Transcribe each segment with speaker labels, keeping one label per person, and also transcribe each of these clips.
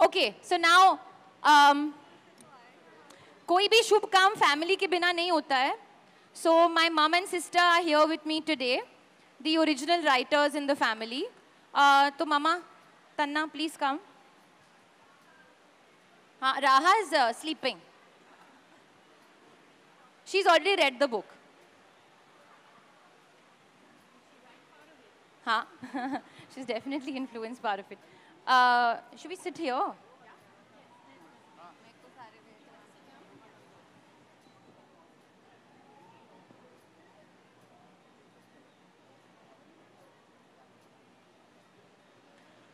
Speaker 1: Okay, सो um, कोई भी शुभ काम फैमिली के बिना नहीं होता है. So my mum and sister are here with me today the original writers in the family तो मामा तन्ना प्लीज़ कम हाँ Raha is sleeping she is already read the book हाँ she is definitely influence part of it Uh, should we sit here?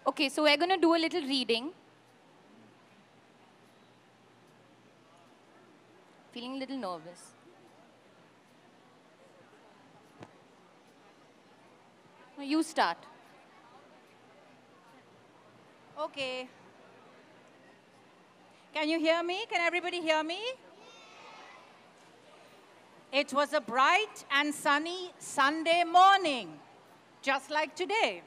Speaker 1: Okay, so we're going to do a little reading. Feeling a little nervous. You start.
Speaker 2: Okay. Can you hear me? Can everybody hear me? It was a bright and sunny Sunday morning, just like today.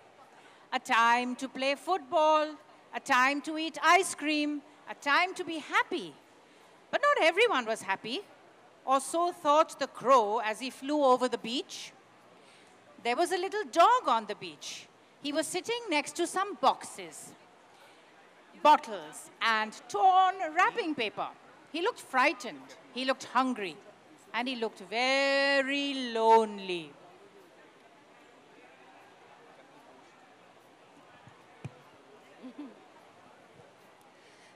Speaker 2: A time to play football, a time to eat ice cream, a time to be happy. But not everyone was happy, or so thought the crow as he flew over the beach. There was a little dog on the beach. He was sitting next to some boxes bottles and torn wrapping paper. He looked frightened, he looked hungry, and he looked very lonely.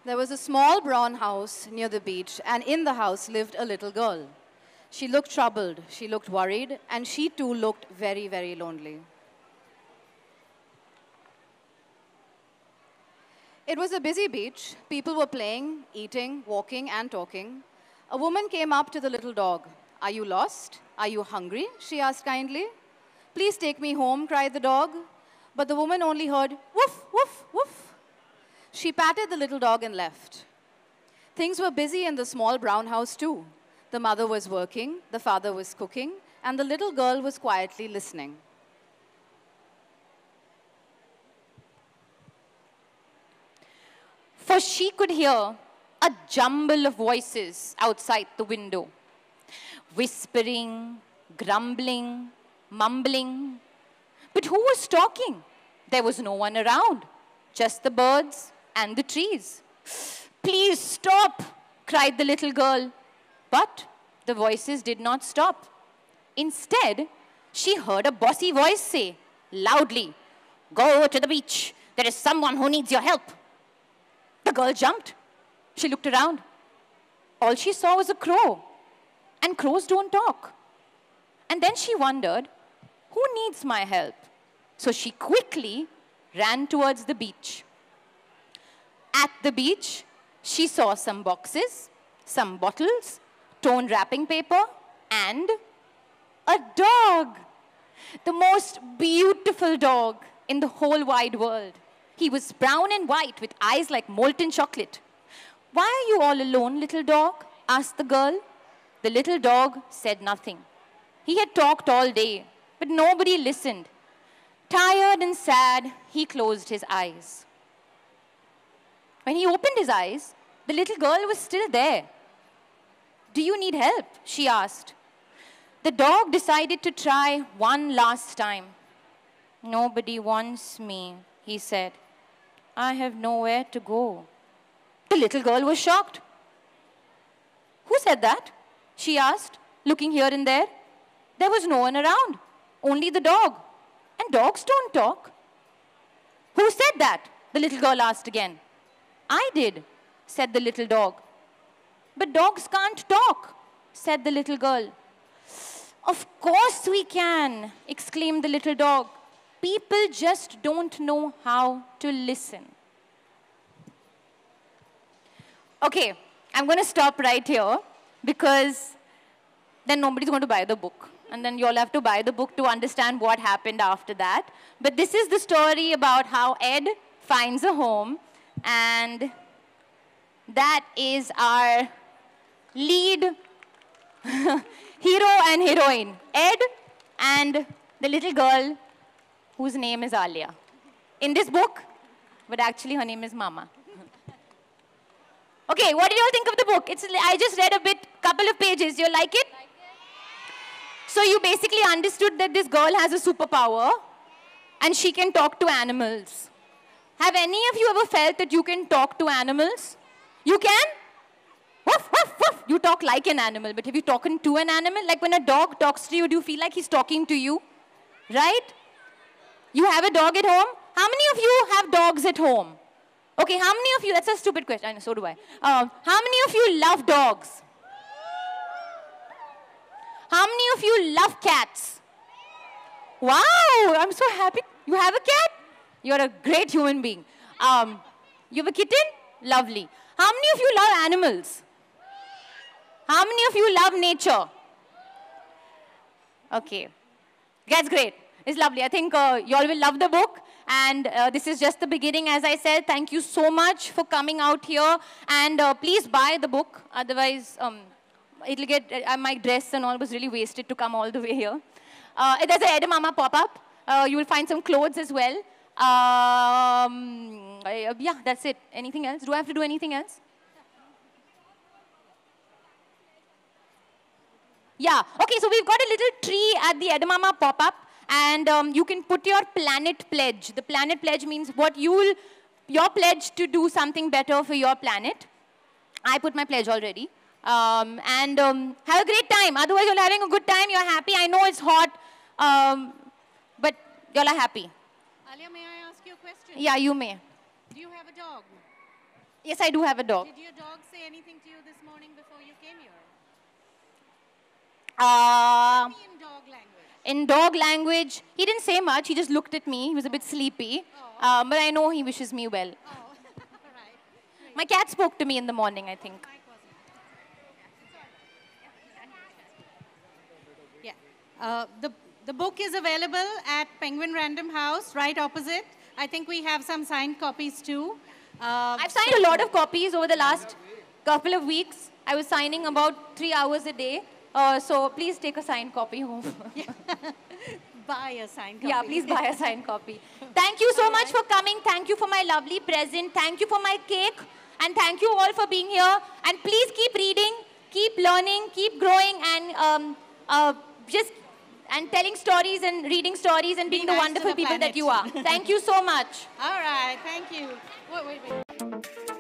Speaker 3: There was a small brown house near the beach, and in the house lived a little girl. She looked troubled, she looked worried, and she too looked very, very lonely. It was a busy beach. People were playing, eating, walking, and talking. A woman came up to the little dog. Are you lost? Are you hungry? She asked kindly. Please take me home, cried the dog. But the woman only heard woof, woof, woof. She patted the little dog and left. Things were busy in the small brown house, too. The mother was working, the father was cooking, and the little girl was quietly listening.
Speaker 1: For she could hear a jumble of voices outside the window whispering, grumbling, mumbling. But who was talking? There was no one around, just the birds and the trees. Please stop, cried the little girl. But the voices did not stop. Instead, she heard a bossy voice say loudly, Go to the beach. There is someone who needs your help. The girl jumped. She looked around. All she saw was a crow. And crows don't talk. And then she wondered, who needs my help? So she quickly ran towards the beach. At the beach, she saw some boxes, some bottles, torn wrapping paper, and a dog. The most beautiful dog in the whole wide world. He was brown and white with eyes like molten chocolate. Why are you all alone, little dog? asked the girl. The little dog said nothing. He had talked all day, but nobody listened. Tired and sad, he closed his eyes. When he opened his eyes, the little girl was still there. Do you need help? she asked. The dog decided to try one last time. Nobody wants me, he said. I have nowhere to go. The little girl was shocked. Who said that? she asked, looking here and there. There was no one around, only the dog. And dogs don't talk. Who said that? the little girl asked again. I did, said the little dog. But dogs can't talk, said the little girl. Of course we can, exclaimed the little dog. People just don't know how to listen. Okay, I'm going to stop right here because then nobody's going to buy the book. And then you'll have to buy the book to understand what happened after that. But this is the story about how Ed finds a home, and that is our lead hero and heroine, Ed and the little girl whose name is Alia. In this book, but actually her name is Mama. Okay, what did you all think of the book? It's, I just read a bit, couple of pages. You like it? So you basically understood that this girl has a superpower and she can talk to animals. Have any of you ever felt that you can talk to animals? You can? Woof, woof, woof. You talk like an animal, but have you talked to an animal? Like when a dog talks to you, do you feel like he's talking to you? Right? You have a dog at home? How many of you have dogs at home? Okay, how many of you, that's a stupid question, I know, so do I. Um, how many of you love dogs? How many of you love cats? Wow, I'm so happy. You have a cat? You're a great human being. Um, you have a kitten? Lovely. How many of you love animals? How many of you love nature? Okay. That's great. It's lovely. I think uh, you all will love the book. And uh, this is just the beginning, as I said. Thank you so much for coming out here. And uh, please buy the book. Otherwise, um, it'll get, uh, my dress and all was really wasted to come all the way here. Uh, there's a Edamama pop-up. Uh, you will find some clothes as well. Um, yeah, that's it. Anything else? Do I have to do anything else? Yeah. Okay, so we've got a little tree at the Edamama pop-up, and um, you can put your planet pledge. The planet pledge means what you'll, your pledge to do something better for your planet. I put my pledge already. Um, and um, have a great time. Otherwise, you're having a good time. You're happy. I know it's hot, um, but you're happy.
Speaker 2: Alia, may I ask you a question?
Speaker 1: Yeah, you may.
Speaker 2: Do you have a dog?
Speaker 1: Yes, I do have a dog.
Speaker 2: Did your dog say anything to you this morning before you came here?
Speaker 1: Uh,
Speaker 2: in dog language,
Speaker 1: he didn't say much. He just looked at me. He was a bit sleepy. Um, but I know he wishes me well.
Speaker 2: Oh, all right.
Speaker 1: My cat spoke to me in the morning, I think.
Speaker 2: Yeah. Uh, the, the book is available at Penguin Random House, right opposite. I think we have some signed copies too. Uh,
Speaker 1: I've signed a lot of copies over the last couple of weeks. I was signing about three hours a day. Uh, so please take a signed copy home.
Speaker 2: buy a signed copy.
Speaker 1: yeah, please buy a signed copy. Thank you so much for coming. Thank you for my lovely present. Thank you for my cake. And thank you all for being here. And please keep reading, keep learning, keep growing, and um, uh, just and telling stories and reading stories and being the
Speaker 2: nice to
Speaker 1: wonderful
Speaker 2: the
Speaker 1: people that you are. Thank you so much.
Speaker 2: All right, thank you. Wait, wait, wait.